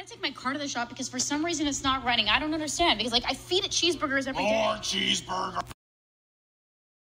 I take my car to the shop because for some reason it's not running. I don't understand because like I feed it cheeseburgers every day. More cheeseburger.